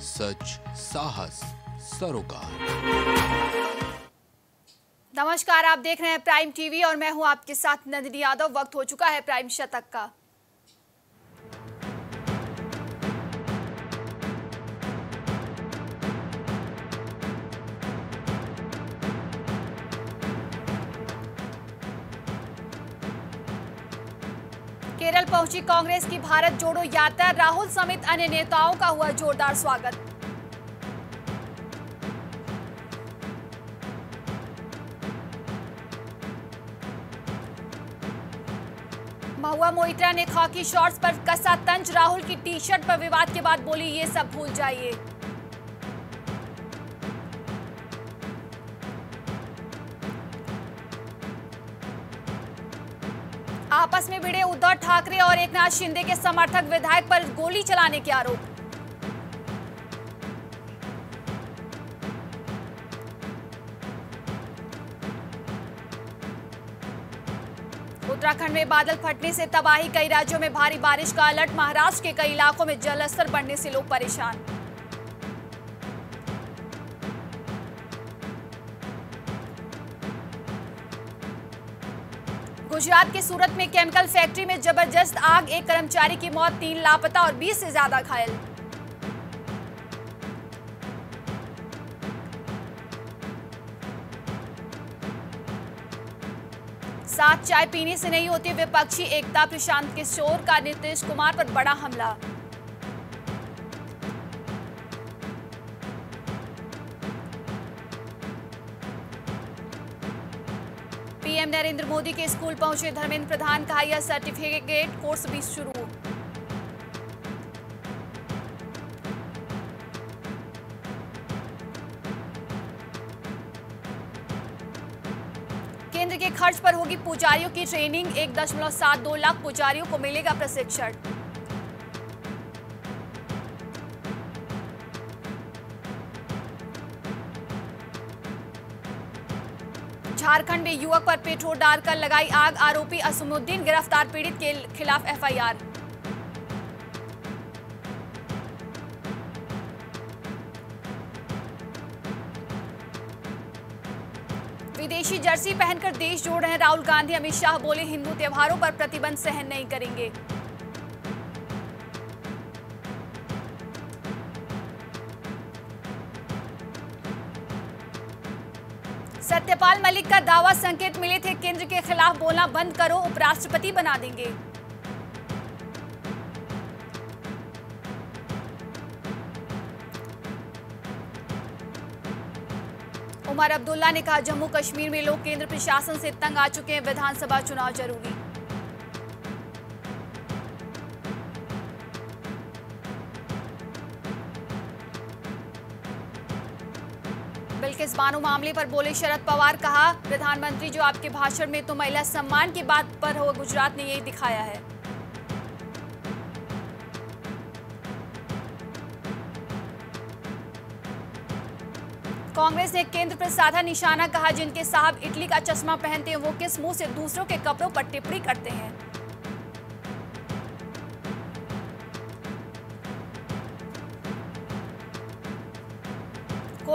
सच, साहस, सरोकार। नमस्कार, आप देख रहे हैं प्राइम टीवी और मैं हूँ आपके साथ नंदिनी यादव। वक्त हो चुका है प्राइम शतक का। पहुँची कांग्रेस की भारत जोड़ो यात्रा। राहुल समेत अन्य नेताओं का हुआ जोरदार स्वागत। महुआ मोइत्रा ने खाकी शॉर्ट्स पर कसा तंज। राहुल की टी शर्ट पर विवाद के बाद बोली, ये सब भूल जाइए। आपस में भिड़े उद्धव ठाकरे और एकनाथ शिंदे के समर्थक विधायक पर गोली चलाने के आरोप। उत्तराखंड में बादल फटने से तबाही, कई राज्यों में भारी बारिश का अलर्ट, महाराष्ट्र के कई इलाकों में जलस्तर बढ़ने से लोग परेशान। गुजरात के सूरत में केमिकल फैक्ट्री में ज़बरदस्त आग, एक कर्मचारी की मौत, तीन लापता और 20 से ज़्यादा घायल। साथ चाय पीने से नहीं होती विपक्षी एकता, प्रशांत किशोर का नीतीश कुमार पर बड़ा हमला। नरेंद्र मोदी के स्कूल पहुँचे धर्मेंद्र प्रधान का यह सर्टिफिकेट कोर्स भी शुरू। केंद्र के खर्च पर होगी पुजारियों की ट्रेनिंग एक दशमलव सात दो लाख पुजारियों को मिलेगा प्रशिक्षण। झारखंड में युवक पर पेट्रोल डालकर लगाई आग, आरोपी असमुद्दीन गिरफ़्तार पीड़ित के खिलाफ एफआईआर। विदेशी जर्सी पहनकर देश जोड़ रहे राहुल गांधी। अमित शाह बोले, हिंदू त्योहारों पर प्रतिबंध सहन नहीं करेंगे। सत्यपाल मलिक का दावा संकेत मिले थे, केंद्र के खिलाफ बोलना बंद करो, उपराष्ट्रपति बना देंगे। उमर अब्दुल्ला ने कहा, जम्मू कश्मीर में लोग केंद्र प्रशासन से तंग आ चुके हैं, विधानसभा चुनाव ज़रूरी। बिल्किस बानो मामले पर बोले शरद पवार, कहा, प्रधानमंत्री जो आपके भाषण में तो महिला सम्मान की बात पर हो, गुजरात ने यही दिखाया है। कांग्रेस ने केंद्र पर साधा निशाना कहा, जिनके साहब इटली का चश्मा पहनते हैं, वो किस मुँह से दूसरों के कपड़ों पर टिप्पणी करते हैं?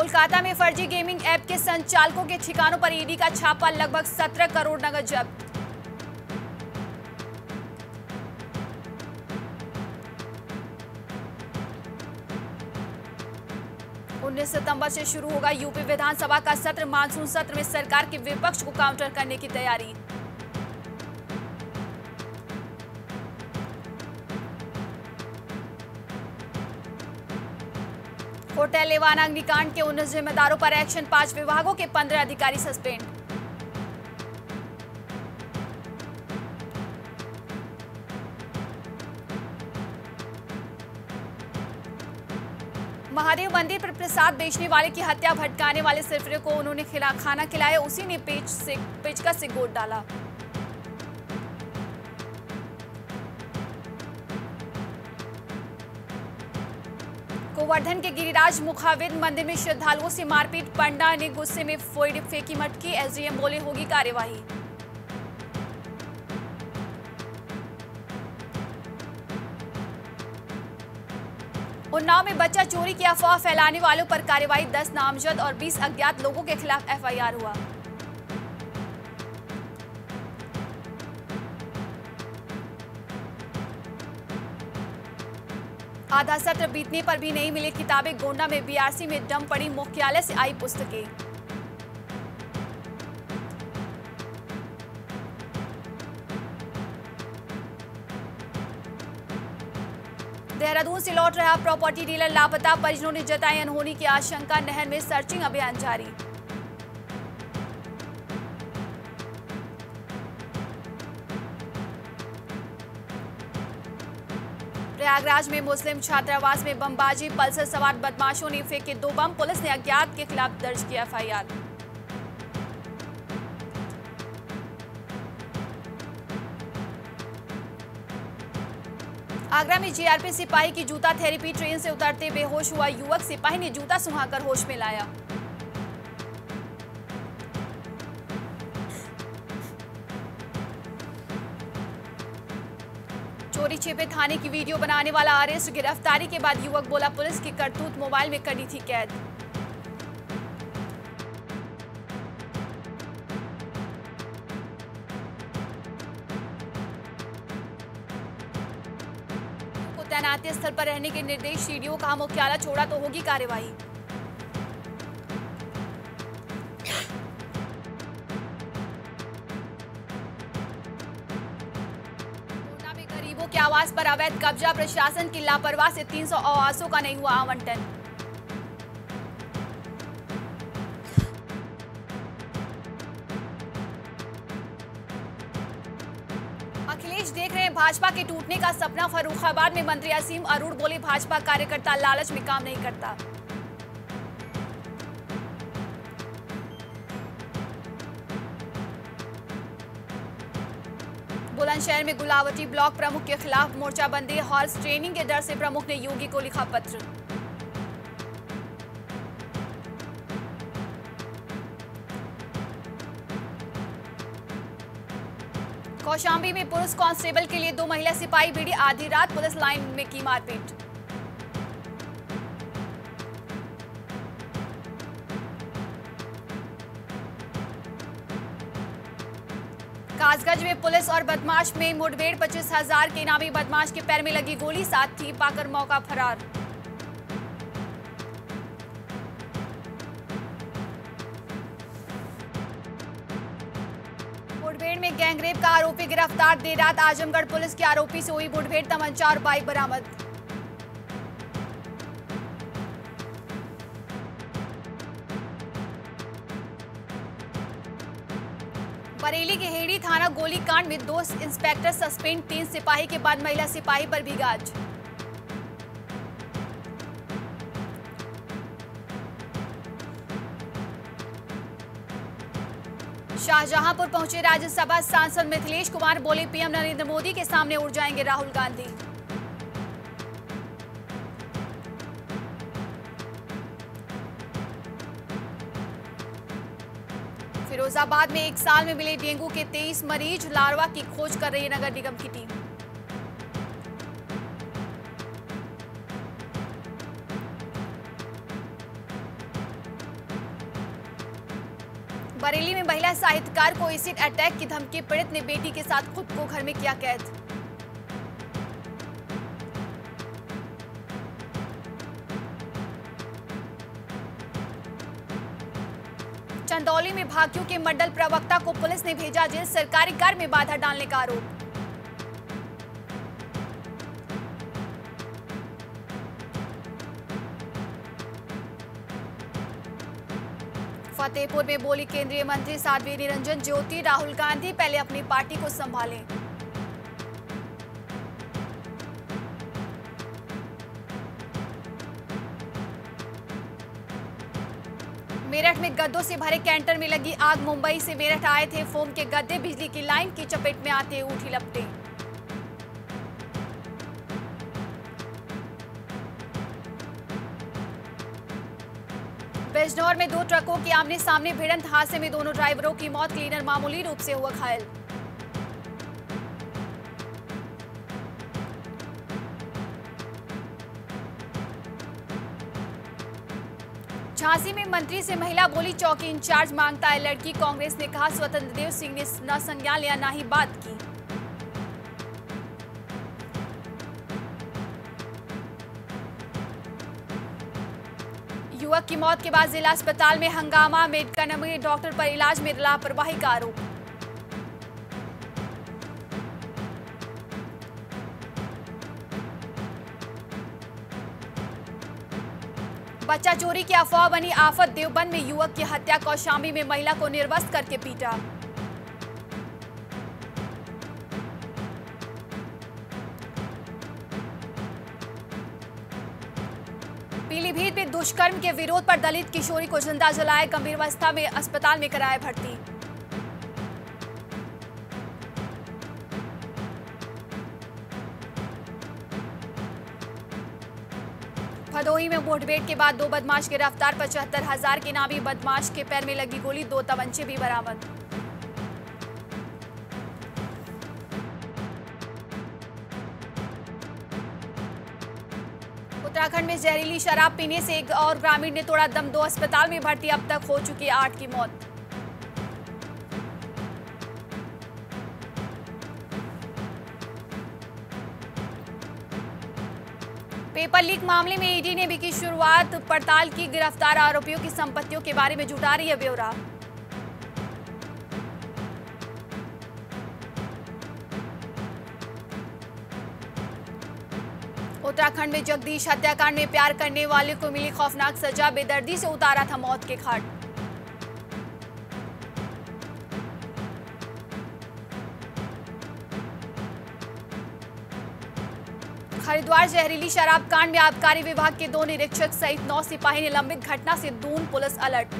कोलकाता में फर्जी गेमिंग ऐप के संचालकों के ठिकानों पर ईडी का छापा, लगभग 17 करोड़ नगद जब्त। उन्नीस सितंबर से शुरू होगा यूपी विधानसभा का सत्र। मानसून सत्र में सरकार के विपक्ष को काउंटर करने की तैयारी। होटल लेवाना अग्निकांड के उन्नीस जिम्मेदारों पर एक्शन। पाँच विभागों के पंद्रह अधिकारी सस्पेंड। महादेव मंदिर पर प्रसाद बेचने वाले की हत्या, भटकाने वाले सिरफिरे को उन्होंने खिला खाना खिलाया। उसी ने पेच से, पेचकस से गोद डाला। गोवर्धन के गिरिराज मुखाविद मंदिर में श्रद्धालुओं से मारपीट, पंडा ने गुस्से में फेंकी मटकी, एसडीएम बोले होगी कार्यवाही। उन्नाव में बच्चा चोरी की अफवाह फैलाने वालों पर कार्रवाई 10 नामजद और 20 अज्ञात लोगों के खिलाफ एफआईआर हुआ। आधा सत्र बीतने पर भी नहीं मिली किताबें। गोंडा में बीआरसी में डम पड़ी मुख्यालय से आई पुस्तकें। देहरादून से लौट रहा प्रॉपर्टी डीलर लापता, परिजनों ने जताई अनहोनी की आशंका, नहर में सर्चिंग अभियान जारी। प्रयागराज में मुस्लिम छात्रावास में बमबाजी, पल्सर सवार बदमाशों ने फेंके दो बम। पुलिस ने अज्ञात के खिलाफ दर्ज किया एफआईआर। आगरा में जीआरपी सिपाही की जूता थेरेपी ट्रेन से उतरते बेहोश हुआ युवक। सिपाही ने जूता सुहाकर होश में लाया। छिपे थाने की वीडियो बनाने वाला अरेस्ट गिरफ्तारी के बाद युवक बोला पुलिस की करतूत मोबाइल में करी थी कैद। तैनाती स्थल पर रहने के निर्देश, सीडीओ कहा मुख्यालय छोड़ा तो होगी कार्रवाई। आवास पर अवैध कब्जा प्रशासन की लापरवाह से 300 आवासों का नहीं हुआ आवंटन। अखिलेश देख रहे हैं, भाजपा के टूटने का सपना फरुखाबाद में मंत्री असीम अरूण बोले, भाजपा कार्यकर्ता लालच में काम नहीं करता। बुलंदशहर में गुलावटी ब्लॉक प्रमुख के खिलाफ मोर्चाबंदी हॉर्स ट्रेनिंग के डर से प्रमुख ने योगी को लिखा पत्र। कौशाम्बी में पुलिस कांस्टेबल के लिए दो महिला सिपाही भिड़ी, आधी रात पुलिस लाइन में की मारपीट। और बदमाश में मुठभेड़, पच्चीस हज़ार के इनामी बदमाश के पैर में लगी गोली साथ थी पाकर मौका फरार। मुठभेड़ में गैंगरेप का आरोपी गिरफ़्तार। देर रात आजमगढ़ पुलिस के आरोपी से हुई मुठभेड़ तमंचा और बाइक बरामद। थाना गोलीकांड में दो इंस्पेक्टर सस्पेंड तीन सिपाही के बाद महिला सिपाही पर भी गाज। शाहजहांपुर पहुँचे राज्यसभा सांसद मिथिलेश कुमार बोले, पीएम नरेंद्र मोदी के सामने उड़ जाएँगे राहुल गांधी। फिरोजाबाद में एक साल में मिले डेंगू के 23 मरीज़ लार्वा की खोज कर रही है नगर निगम की टीम। बरेली में महिला साहित्यकार को एसिड अटैक की धमकी, पीड़ित ने बेटी के साथ खुद को घर में किया कैद। चंदौली में भाकियों के मंडल प्रवक्ता को पुलिस ने भेजा जेल, सरकारी घर में बाधा डालने का आरोप। फतेहपुर में बोली केंद्रीय मंत्री साध्वी निरंजन, ज्योति, राहुल गांधी पहले अपनी पार्टी को संभालें। मेरठ में गद्दों से भरे कैंटर में लगी आग। मुंबई से मेरठ आए थे फोम के गद्दे। बिजली की लाइन की चपेट में आते उठी लपटे। बिजनौर में दो ट्रकों की आमने सामने भिड़ंत। हादसे में दोनों ड्राइवरों की मौत। क्लीनर मामूली रूप से हुआ घायल। झांसी में मंत्री से महिला बोली चौकी इंचार्ज माँगता है लड़की। कांग्रेस ने कहा स्वतंत्र देव सिंह ने न संज्ञान लिया, न ही बात की। युवक की मौत के बाद जिला अस्पताल में हंगामा, मेडिकल में डॉक्टर पर इलाज में लापरवाही का आरोप। बच्चा चोरी की अफवाह बनी आफत देवबंद में युवक की हत्या, कौशाम्बी में महिला को निर्वस्त करके पीटा। पीलीभीत में दुष्कर्म के विरोध पर दलित किशोरी को ज़िंदा जलाए, गंभीर अवस्था में अस्पताल में कराया भर्ती। भदोही में मुठभेड़ के बाद दो बदमाश गिरफ़्तार, पचहत्तर हज़ार के नामी बदमाश के पैर में लगी गोली, दो तवंचे भी बरामद। उत्तराखंड में जहरीली शराब पीने से एक और ग्रामीण ने तोड़ा दम, दो अस्पताल में भर्ती अब तक हो चुकी आठ की मौत। लीक मामले में ईडी ने भी की शुरुआत। पड़ताल की गिरफ़्तार आरोपियों की संपत्तियों के बारे में जुटा रही है ब्यौरा। उत्तराखंड में जगदीश हत्याकांड में प्यार करने वाले को मिली खौफनाक सजा। बेदर्दी से उतारा था मौत के घाट हरिद्वार जहरीली शराब कांड में आबकारी विभाग के दो निरीक्षक सहित नौ सिपाही निलंबित घटना से दून पुलिस अलर्ट।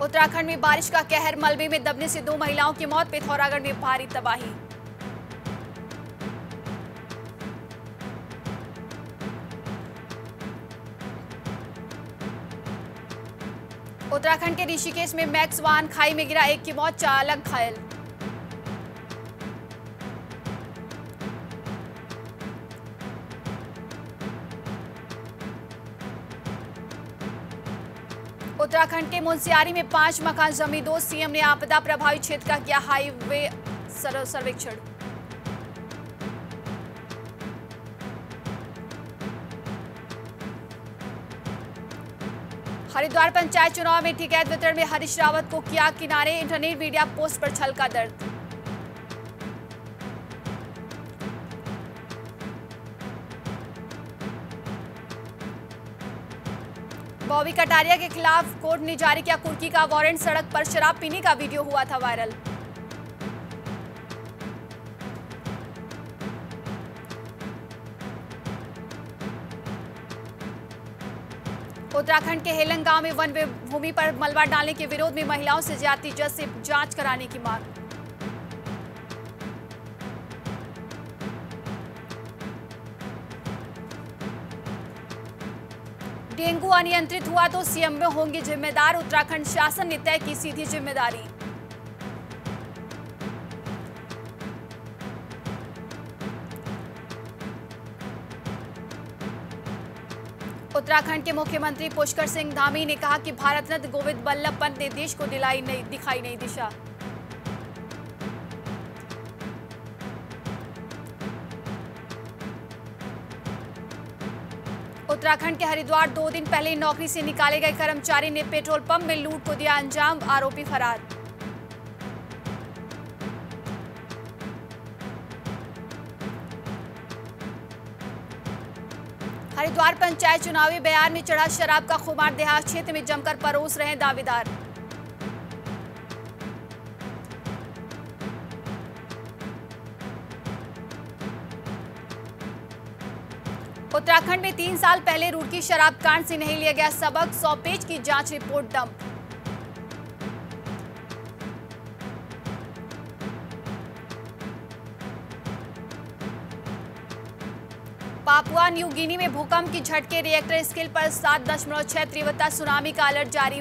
उत्तराखंड में बारिश का कहर, मलबे में दबने से दो महिलाओं की मौत, पिथौरागढ़ में भारी तबाही। उत्तराखंड के ऋषिकेश में मैक्स वाहन खाई में गिरा एक की मौत चालक घायल। उत्तराखंड के मुंसियारी में पाँच मकान जमी दो सीएम ने आपदा प्रभावित क्षेत्र का किया हाईवे सर्वेक्षण। हरिद्वार पंचायत चुनाव में टिकैत वितरण में हरीश रावत को किया किनारे, इंटरनेट मीडिया पोस्ट पर छलका दर्द। बॉबी कटारिया के खिलाफ कोर्ट ने जारी किया कुर्की का वारंट, सड़क पर शराब पीने का वीडियो हुआ था वायरल। उत्तराखंड के हेलंग गाँव में वन भूमि पर मलबा डालने के विरोध में महिलाओं से जाति जस से जाँच कराने की मांग। डेंगू अनियंत्रित हुआ तो सीएम में होंगे जिम्मेदार। उत्तराखंड शासन ने तय की सीधी ज़िम्मेदारी। उत्तराखंड के मुख्यमंत्री पुष्कर सिंह धामी ने कहा कि भारत रत्न गोविंद बल्लभ पंत ने देश को दिलाई नहीं दिखाई नई दिशा। उत्तराखंड के हरिद्वार दो दिन पहले नौकरी से निकाले गए कर्मचारी ने पेट्रोल पंप में लूट को दिया अंजाम, आरोपी फरार। हरिद्वार पंचायत चुनावी बयान में चढ़ा शराब का खुमार, देहात क्षेत्र में जमकर परोस रहे दावेदार। उत्तराखंड में तीन साल पहले रुड़की शराब कांड से नहीं लिया गया सबक, सौ पेज की जाँच report dump. Papua New Guinea में भूकंप की झटके, रिएक्टर स्केल पर सात दशमलव छह तीव्रता, सुनामी का अलर्ट जारी।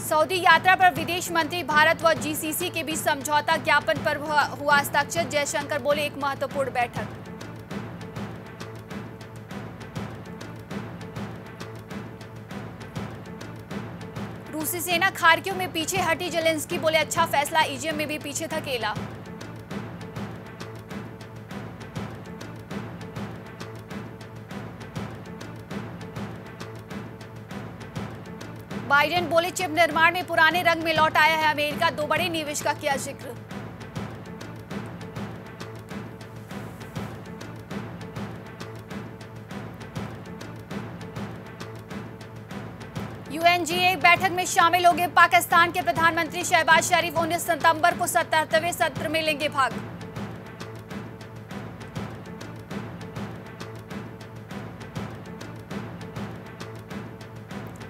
सऊदी यात्रा पर विदेश मंत्री भारत व जीसीसी के बीच समझौता ज्ञापन पर हुआ हस्ताक्षर। जयशंकर बोले, एक महत्वपूर्ण बैठक। सेना खारकियों में पीछे हटी जेलेंस्की बोले अच्छा फैसला ईजीएम में भी पीछे था केला। बाइडेन बोले, चिप निर्माण में पुराने रंग में लौट आया है, अमेरिका दो बड़े निवेश का किया ज़िक्र। यूएनजीए बैठक में शामिल होंगे। पाकिस्तान के प्रधानमंत्री शहबाज शरीफ उन्नीस सितंबर को सतहत्तरवें सत्र में लेंगे भाग।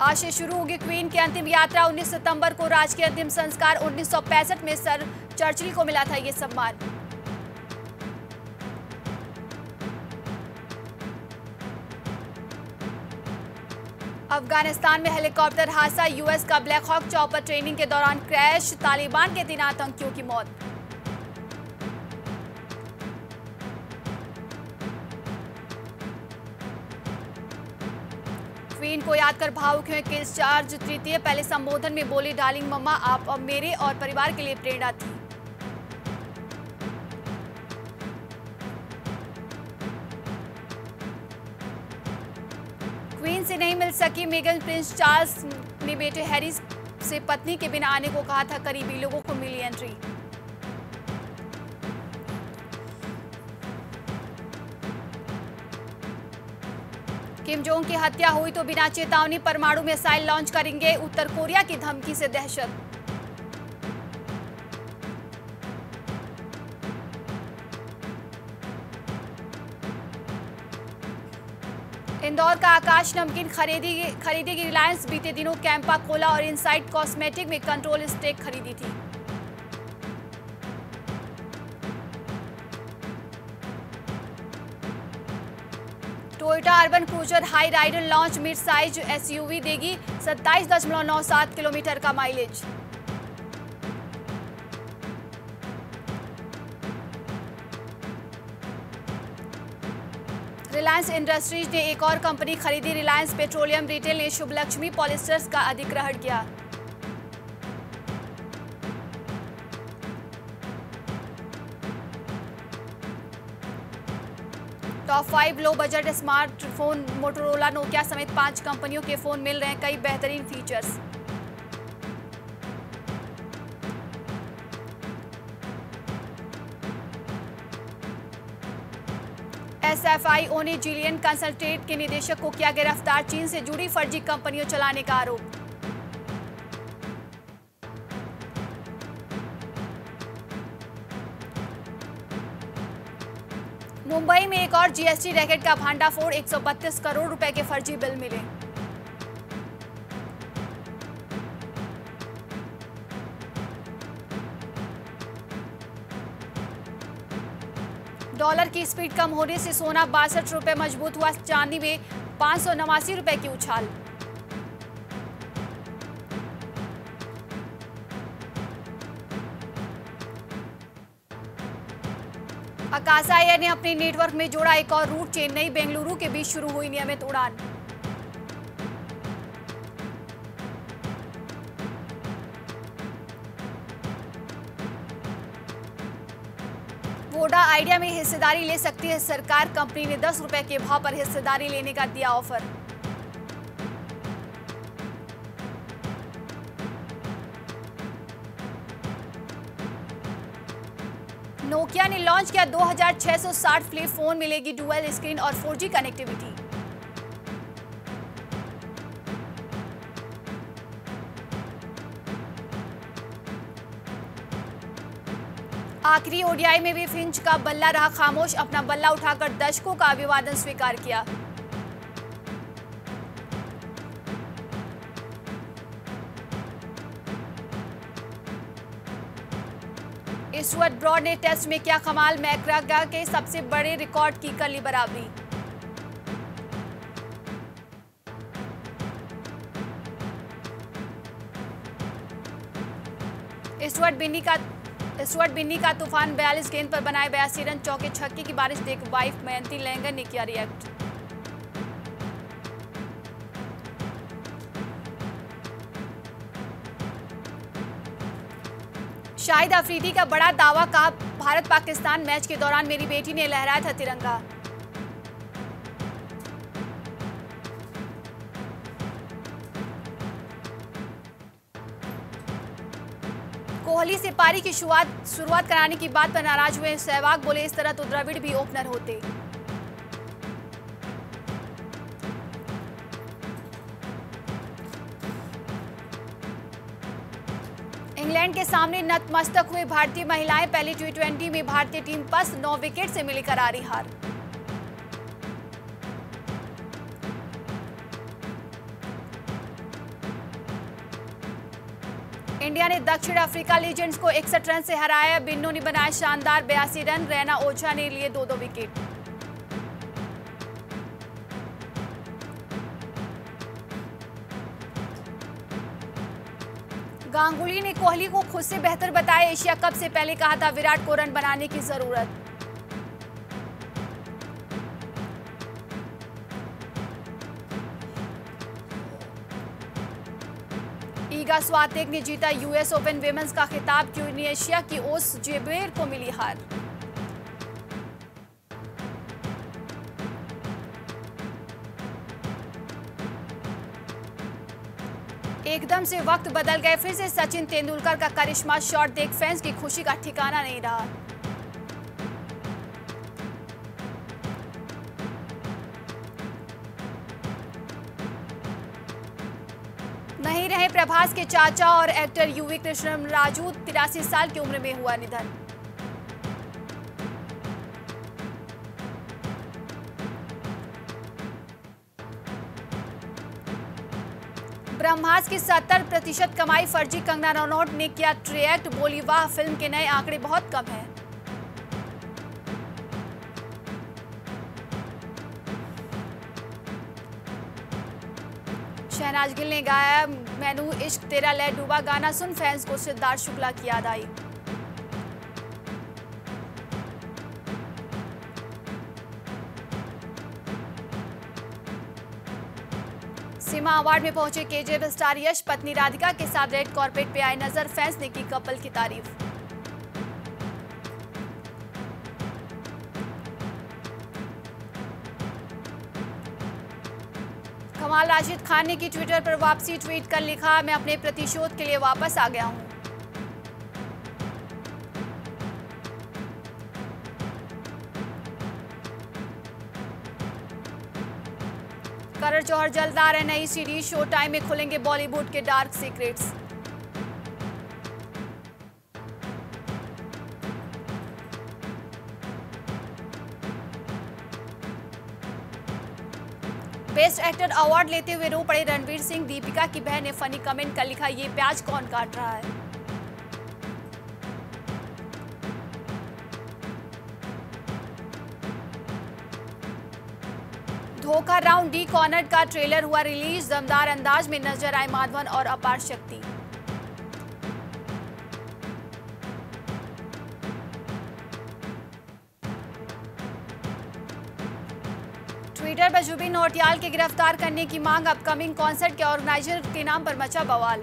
आज से शुरू होगी क्वीन की अंतिम यात्रा। 19 सितंबर को राजकीय अंतिम संस्कार 1965 में सर चर्चिल को मिला था ये सम्मान। अफ़गानिस्तान में हेलीकॉप्टर हादसा, यूएस का ब्लैक हॉक चौपर ट्रेनिंग के दौरान क्रैश, तालिबान के तीन आतंकियों की मौत। क्वीन को याद कर भावुक हुए किस चार्ज, तृतीय पहले संबोधन में बोली, डार्लिंग मम्मा, आप अब मेरे और परिवार के लिए प्रेरणा थी। क्वीन से नहीं सकी मेगन प्रिंस चार्ल्स ने बेटे हैरी से पत्नी के बिना आने को कहा था, करीबी लोगों को मिली एंट्री। किम जोंग की हत्या हुई तो बिना चेतावनी परमाणु मिसाइल लॉन्च करेंगे, उत्तर कोरिया की धमकी से दहशत। इंदौर का आकाश नमकीन खरीदी खरीदेगी रिलायंस बीते दिनों कैंपा खोला और इनसाइड कॉस्मेटिक में कंट्रोल स्टेक खरीदी थी। Toyota Urban Cruiser Hyryder launch mid size SUV देगी 27.97 किलोमीटर का माइलेज। रिलायंस इंडस्ट्रीज़ ने एक और कंपनी खरीदी रिलायंस पेट्रोलियम रिटेल ने शुभलक्ष्मी पॉलिस्टर्स का अधिग्रहण किया। Top five low budget smartphone Motorola Nokia समेत पाँच कंपनियों के फ़ोन मिल रहे हैं। कई बेहतरीन फीचर्स एसएफआईओ ने जिलियन कंसल्टेट के निदेशक को किया गिरफ़्तार चीन से जुड़ी फर्जी कंपनियों चलाने का आरोप। मुंबई में एक और जीएसटी रैकेट का भांडाफोड़ 132 करोड़ रुपए के फर्जी बिल मिले। डॉलर की स्पीड कम होने से सोना बासठ रुपए मज़बूत हुआ, चांदी में पाँच सौ नवासी रुपए की उछाल। अकाशा एयर ने अपने नेटवर्क में जोड़ा एक और रूट चेन्नई बेंगलुरु के बीच शुरू हुई नियमित उड़ान। वोडा आइडिया में हिस्सेदारी ले सकती है सरकार। कंपनी ने दस रुपए के भाव पर हिस्सेदारी लेने का दिया ऑफ़र। नोकिया ने लॉन्च किया 2660 फ्लिप फ़ोन, मिलेगी डुअल स्क्रीन और 4G कनेक्टिविटी। आखिरी ओडीआई में भी फिंच का बल्ला रहा खामोश, अपना बल्ला उठाकर दर्शकों का अभिवादन स्वीकार किया। स्टुअर्ट ब्रॉड ने टेस्ट में किया कमाल, मैक्रागा के सबसे बड़े रिकॉर्ड की कर ली बराबरी स्टुअर्ट बिन्नी का स्टुअर्ट बिन्नी का तूफ़ान 42 गेंद पर बनाए बयासी रन, चौके छक्के की बारिश देख वाइफ मयंती लैंगर ने किया रिएक्ट शाहिद अफरीदी का बड़ा दावा, कहा भारत पाकिस्तान मैच के दौरान मेरी बेटी ने लहराया था तिरंगा। से पारी की शुरुआत शुरुआत कराने की बात पर नाराज़ हुए सहवाग, बोले, इस तरह तो द्रविड़ भी ओपनर होते। इंग्लैंड के सामने नतमस्तक हुए भारतीय महिलाएँ, पहली टी में भारतीय टीम पास नौ विकेट से मिली करारी हार। इंडिया ने दक्षिण अफ्रीका लीजेंड्स को इकसठ रन से हराया। बिन्नू ने बनाया शानदार बयासी रन। रैना ओझा ने लिए दो दो विकेट। गांगुली ने कोहली को खुद से बेहतर बताया। एशिया कप से पहले कहा था, विराट को रन बनाने की ज़रूरत। ईगा स्वातिक ने जीता यूएस ओपन वेमेंस का खिताब, ट्यूनिशिया की ओस जेबेर को मिली हार। एकदम से वक्त बदल गए, फिर से सचिन तेंदुलकर का करिश्मा शॉट, देख फैंस की खुशी का ठिकाना नहीं रहा। रहे प्रभास के चाचा और एक्टर यूवी कृष्ण राजू, तिरासी साल की उम्र में हुआ निधन। ब्रह्मास की 70 प्रतिशत कमाई फर्जी कंगना रनौत ने किया ट्रिएक्ट बोली, वाह, फ़िल्म के नए आंकड़े बहुत कम हैं। शहनाज गिल ने गाया, मैनू इश्क तेरा ले डूबा गाना सुन, फैंस को सिद्धार्थ शुक्ला की याद आई सीमा अवार्ड में पहुँचे केजीएफ स्टार यश, पत्नी राधिका के साथ रेड कॉर्पेट पे आए नज़र, फैंस ने की कपल की तारीफ़। कमाल राशिद खान ने की ट्विटर पर वापसी ट्वीट कर लिखा, मैं अपने प्रतिशोध के लिए वापस आ गया हूँ। करण जौहर जल्द आ रहे नई सीरीज़ शो टाइम में खुलेंगे बॉलीवुड के dark secrets. Best actor award लेते हुए रो पड़े रणवीर सिंह। दीपिका की बहन ने फनी कमेंट कर लिखा, ये प्याज कौन काट रहा है? धोखा राउंड डी कॉर्नर का ट्रेलर हुआ रिलीज़। दमदार अंदाज में नज़र आए माधवन और अपार शक्ति। जुबिन नौटियाल के गिरफ़्तार करने की मांग अपकमिंग कॉन्सर्ट के ऑर्गेनाइजर के नाम पर मचा बवाल।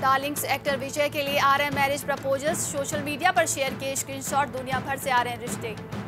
डार्लिंग्स एक्टर विजय के लिए आ रहे मैरिज प्रपोजल्स, सोशल मीडिया पर शेयर किए स्क्रीनशॉट, दुनिया भर से आ रहे हैं रिश्ते।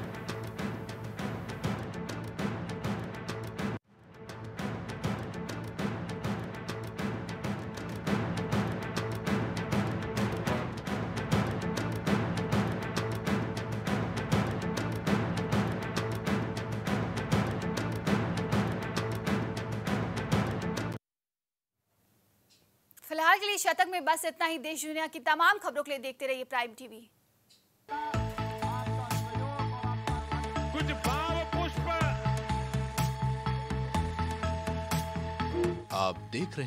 में बस इतना ही। देश दुनिया की तमाम खबरों के लिए देखते रहिए प्राइम टीवी। कुछ भाव पुष्प। आप देख रहे